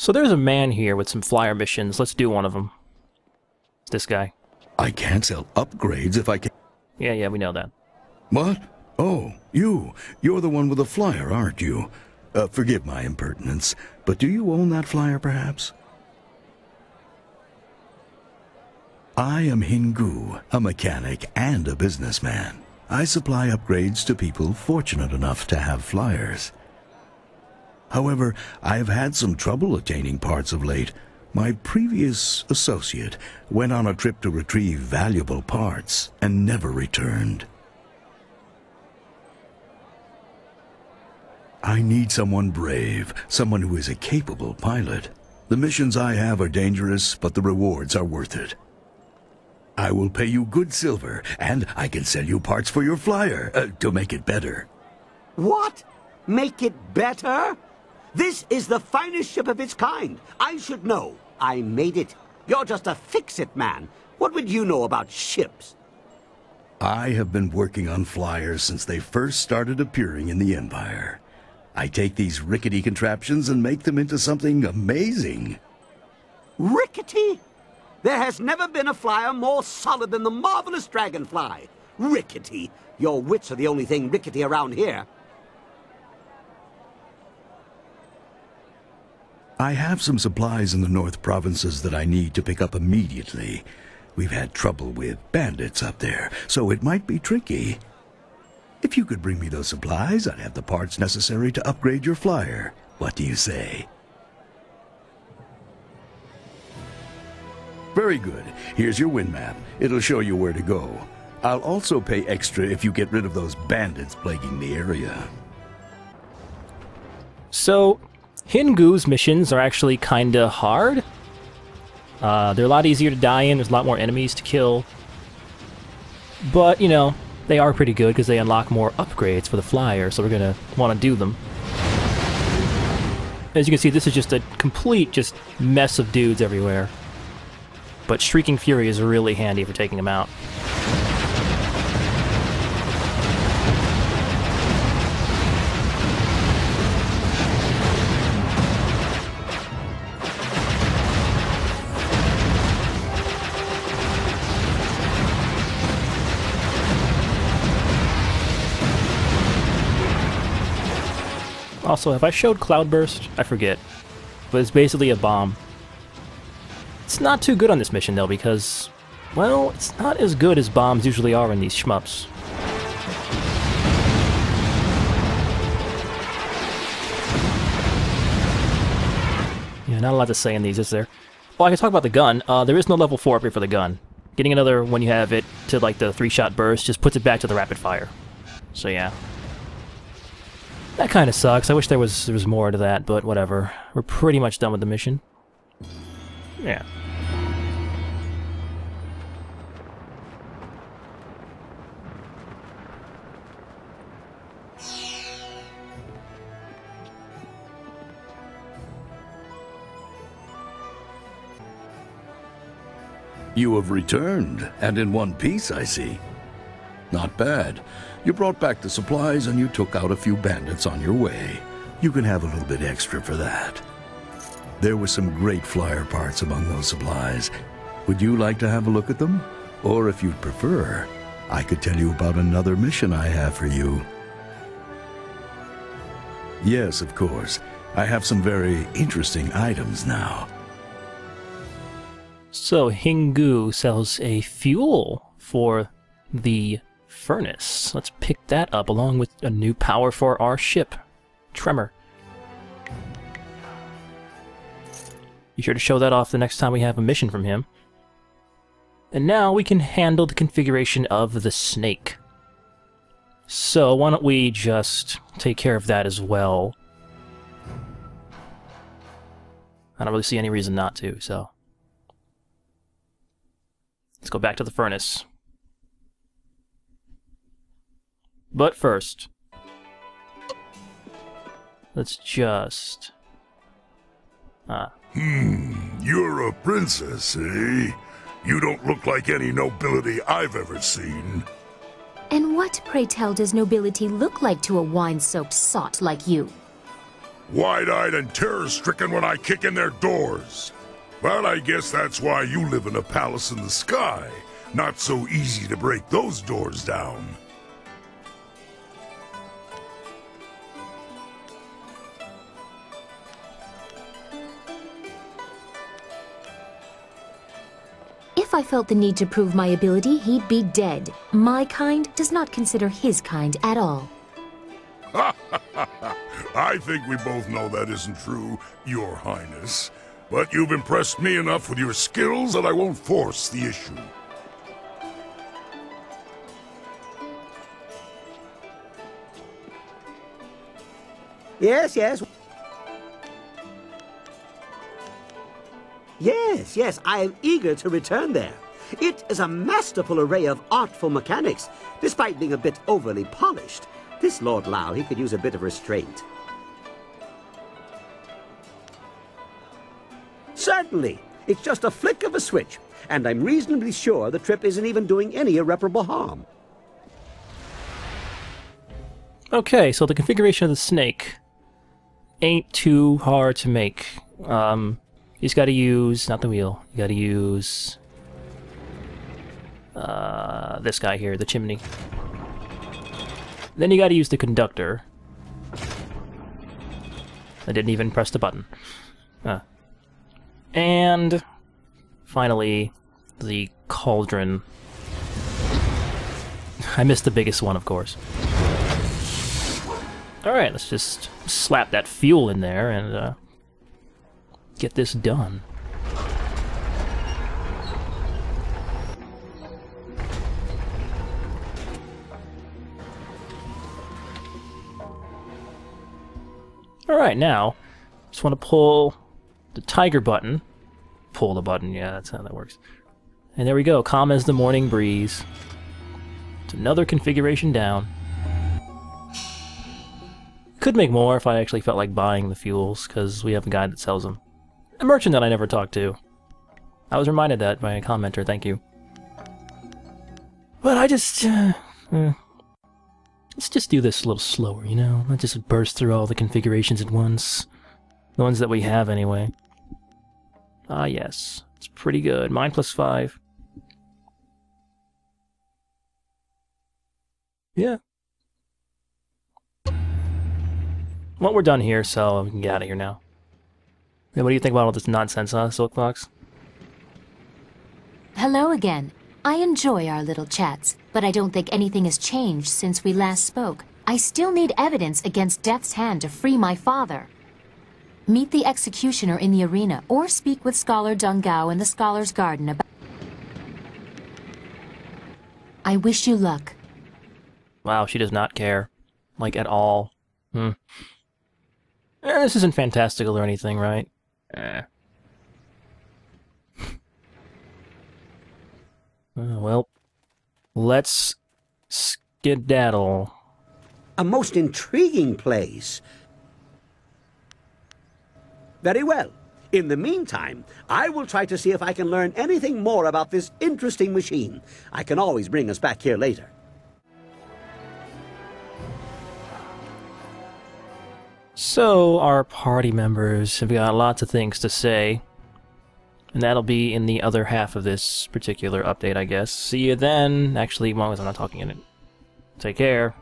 So there's a man here with some flyer missions. Let's do one of them. This guy. I can't sell upgrades if I can. Yeah, yeah, we know that. What? Oh, you. You're the one with the flyer, aren't you? Uh, forgive my impertinence, but do you own that flyer, perhaps? I am Hingu, a mechanic and a businessman. I supply upgrades to people fortunate enough to have flyers. However, I have had some trouble attaining parts of late. My previous associate went on a trip to retrieve valuable parts and never returned. I need someone brave, someone who is a capable pilot. The missions I have are dangerous, but the rewards are worth it. I will pay you good silver, and I can sell you parts for your flyer uh, to make it better. What? Make it better? This is the finest ship of its kind. I should know. I made it. You're just a fix-it man. What would you know about ships? I have been working on flyers since they first started appearing in the Empire. I take these rickety contraptions and make them into something amazing. Rickety? There has never been a flyer more solid than the marvelous dragonfly. Rickety. Your wits are the only thing rickety around here. I have some supplies in the North Provinces that I need to pick up immediately. We've had trouble with bandits up there, so it might be tricky. If you could bring me those supplies, I'd have the parts necessary to upgrade your flyer. What do you say? Very good. Here's your wind map. It'll show you where to go. I'll also pay extra if you get rid of those bandits plaguing the area. So, Hingu's missions are actually kinda hard. Uh, they're a lot easier to die in, there's a lot more enemies to kill. But, you know, they are pretty good because they unlock more upgrades for the flyer, so we're gonna want to do them. As you can see, this is just a complete just mess of dudes everywhere. But Shrieking Fury is really handy for taking them out. Also, have I showed Cloudburst? I forget. But it's basically a bomb. It's not too good on this mission, though, because, well, it's not as good as bombs usually are in these shmups. Yeah, not a lot to say in these, is there? Well, I can talk about the gun. Uh, there is no level 4 upgrade for the gun. Getting another when you have it to, like, the three-shot burst just puts it back to the rapid fire. So, yeah. That kind of sucks. I wish there was there was more to that, but whatever. We're pretty much done with the mission. Yeah. You have returned, and in one piece, I see. Not bad. You brought back the supplies and you took out a few bandits on your way. You can have a little bit extra for that. There were some great flyer parts among those supplies. Would you like to have a look at them? Or if you'd prefer, I could tell you about another mission I have for you. Yes, of course. I have some very interesting items now. So Hingu sells a fuel for the furnace. Let's pick that up along with a new power for our ship, Tremor. Be sure to show that off the next time we have a mission from him. And now we can handle the configuration of the snake. So why don't we just take care of that as well. I don't really see any reason not to, so... Let's go back to the furnace. But first, let's just... Ah. Hmm, you're a princess, eh? You don't look like any nobility I've ever seen. And what, pray tell, does nobility look like to a wine-soaked sot like you? wide-eyed and terror-stricken when I kick in their doors. But I guess that's why you live in a palace in the sky. Not so easy to break those doors down. If I felt the need to prove my ability, he'd be dead. My kind does not consider his kind at all. I think we both know that isn't true, Your Highness. But you've impressed me enough with your skills that I won't force the issue. Yes, yes. Yes, yes, I am eager to return there. It is a masterful array of artful mechanics, despite being a bit overly polished. This Lord Lao, he could use a bit of restraint. Certainly. It's just a flick of a switch, and I'm reasonably sure the trip isn't even doing any irreparable harm. Okay, so the configuration of the snake ain't too hard to make. Um, you just gotta use, not the wheel, you gotta use uh, this guy here, the chimney. Then you gotta use the conductor. I didn't even press the button. Uh. And finally, the cauldron. I missed the biggest one, of course. Alright, let's just slap that fuel in there and uh, get this done. Alright, now, just want to pull the tiger button. Pull the button, yeah, that's how that works. And there we go, calm as the morning breeze. It's another configuration down. Could make more if I actually felt like buying the fuels, because we have a guy that sells them. A merchant that I never talked to. I was reminded that by a commenter, thank you. But I just... Uh, uh, let's just do this a little slower, you know? Not just burst through all the configurations at once. The ones that we have, anyway. Ah, yes. It's pretty good. Mine plus five. Yeah. Well, we're done here, so we can get out of here now. Yeah, what do you think about all this nonsense, huh, Silkfox? Hello again. I enjoy our little chats, but I don't think anything has changed since we last spoke. I still need evidence against Death's Hand to free my father. Meet the executioner in the arena, or speak with Scholar Dungao in the Scholar's Garden about... I wish you luck. Wow, she does not care. Like, at all. Hmm. Eh, this isn't fantastical or anything, right? Eh. Well, let's skedaddle. A most intriguing place. Very well. In the meantime, I will try to see if I can learn anything more about this interesting machine. I can always bring us back here later. So, our party members have got lots of things to say. And that'll be in the other half of this particular update, I guess. See you then. Actually, as long as I'm not talking in it. Take care.